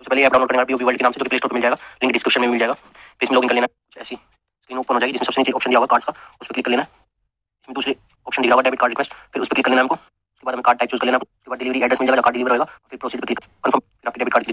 तो सबसे पहले आप डाउनलोड करना पीओबी वर्ल्ड के नाम से, जो प्ले स्टोर मिल जाएगा। लिंक डिस्क्रिप्शन में मिल जाएगा। फिर इसमें लॉगिन कर लेना। कुछ ऐसी स्क्रीन ओपन हो जाएगी, जिसमें सबसे नीचे ऑप्शन दिया होगा कार्ड्स का, उस पर क्लिक कर लेना। इसमें दूसरे ऑप्शन दिया हुआ डेबिट कार्ड रिक्वेस्ट फिर उस पर क्लिक कर लेना हमको। उसके बाद हमें कार्ड टाइप चूज़ कर लेना। उसके बाद डिलीवरी एड्रेस मिल जाएगा कार्ड डिलीवर होगा फिर प्रोसीड पर क्लिक कंफर्म आपकी डेबिट कार्ड